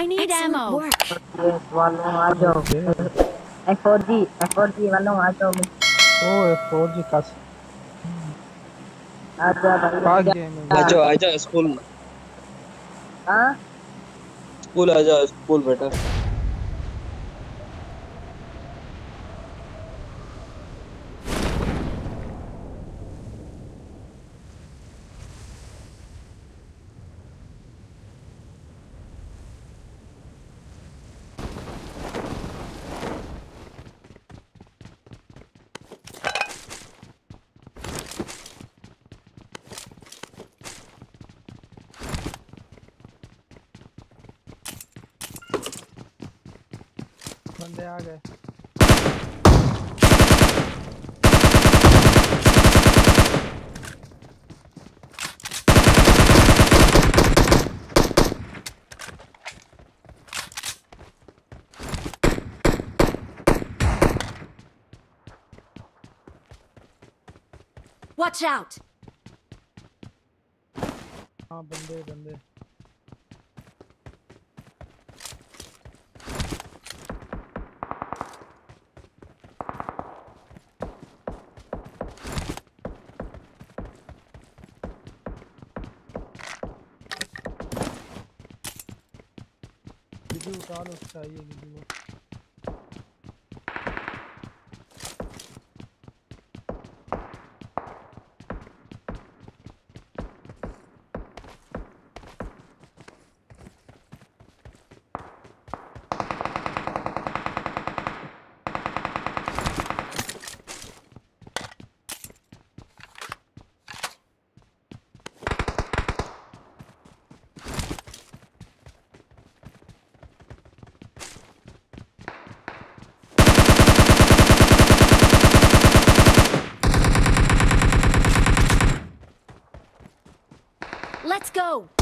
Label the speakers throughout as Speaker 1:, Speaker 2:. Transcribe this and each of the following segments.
Speaker 1: I need
Speaker 2: Excellent
Speaker 1: ammo.
Speaker 2: work.
Speaker 3: वालों आ जाओ F4G F4G वालों आ जाओ
Speaker 4: ओ फोर जी का
Speaker 3: आ जा भाई
Speaker 4: भाग
Speaker 3: आ
Speaker 4: जा आ
Speaker 3: जा।
Speaker 5: आजा आजा स्कूल
Speaker 3: हाँ
Speaker 5: स्कूल आजा स्कूल बेटा
Speaker 4: बंदे आ गए
Speaker 1: Watch out.
Speaker 4: हाँ बंदे बंदे चार चाहिए
Speaker 1: Let's go.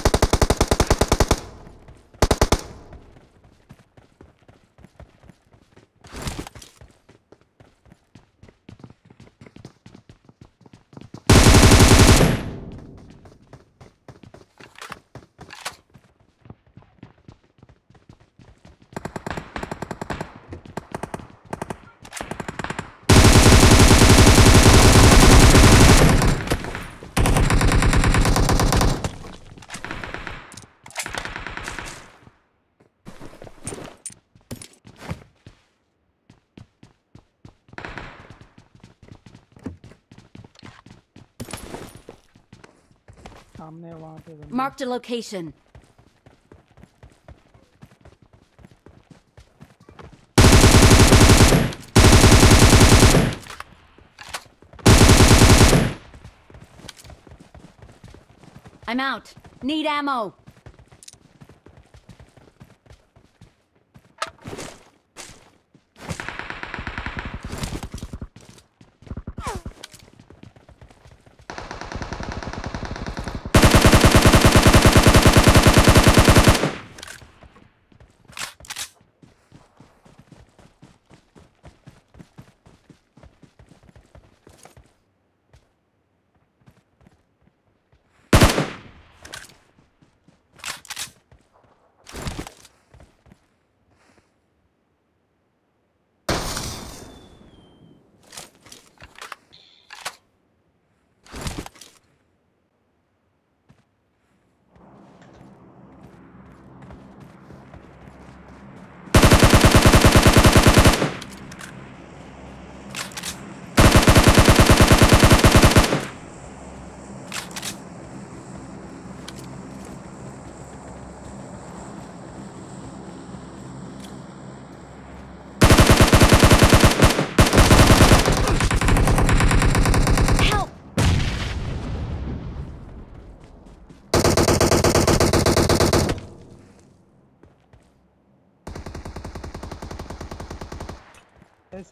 Speaker 1: Marked a location. I'm out. Need ammo.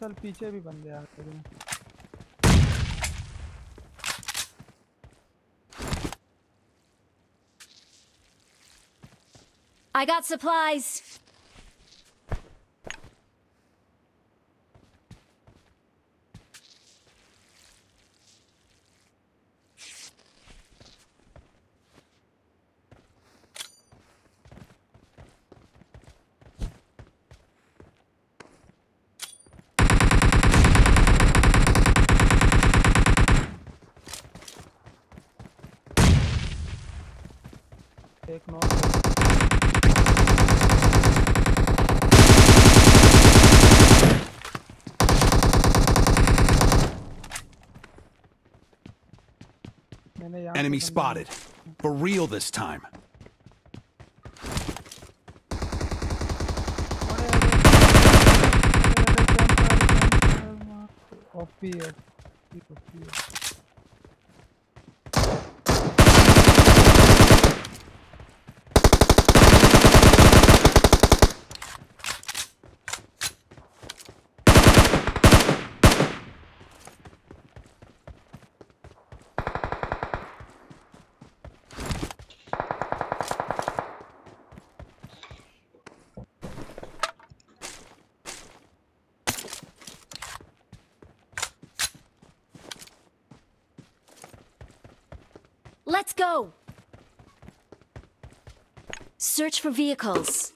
Speaker 4: ऐसा पीछे भी बंदे आ गए हैं।
Speaker 1: I got supplies.
Speaker 4: enemy spotted. For real this time.
Speaker 1: Go. Search for vehicles.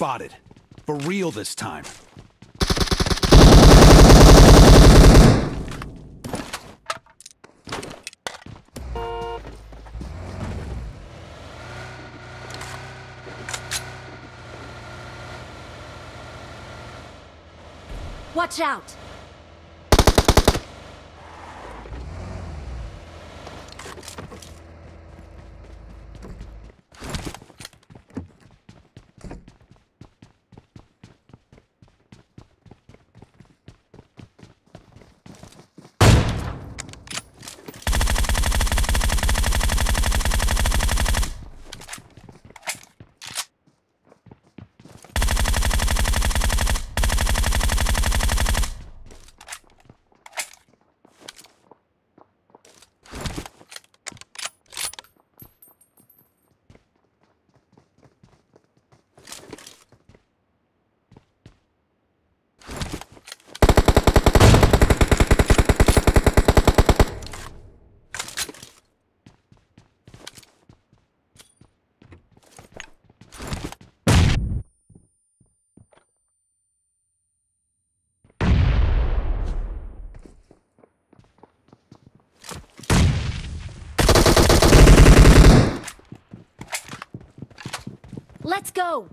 Speaker 4: Spotted. For real this time.
Speaker 1: Watch out. Let's go.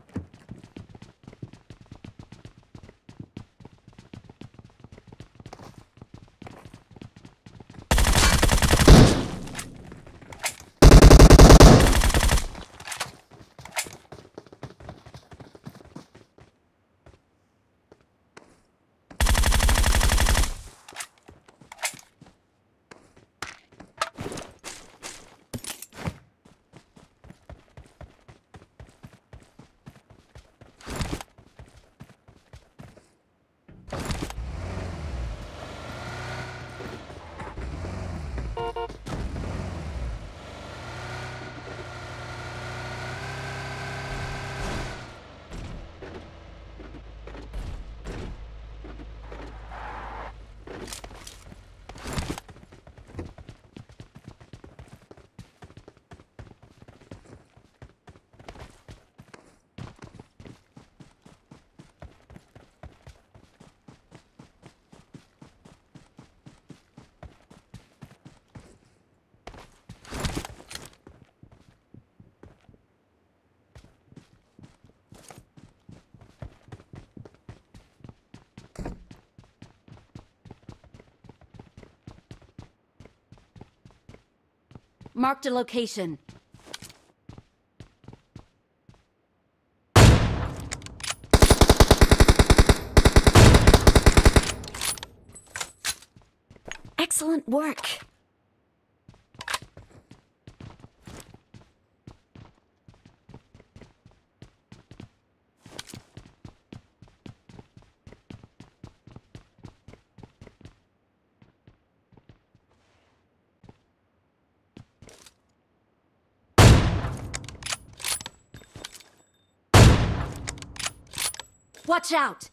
Speaker 1: Marked a location. Excellent work. Watch out!